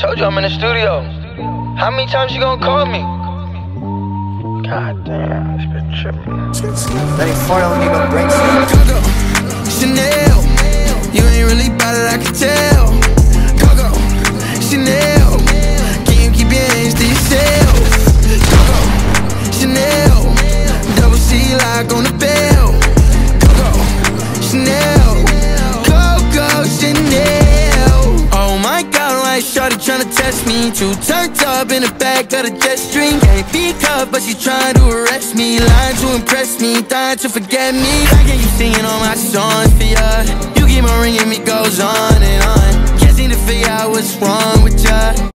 Told you I'm in the studio. How many times you gonna call me? God damn, it's been tripping. Letting four don't need no breaks. Coco, Chanel, you ain't really about it, I can tell. Coco, Chanel, can you keep your hands to yourself? Coco, Chanel, double C lock on the bell. Shorty tryna test me. Too turned up in the back of the jet stream. Can't be cuffed, but she trying to arrest me. Lying to impress me, dying to forget me. I get you singing all my songs for ya. You keep on ringing me, goes on and on. Can't seem to figure out what's wrong with ya.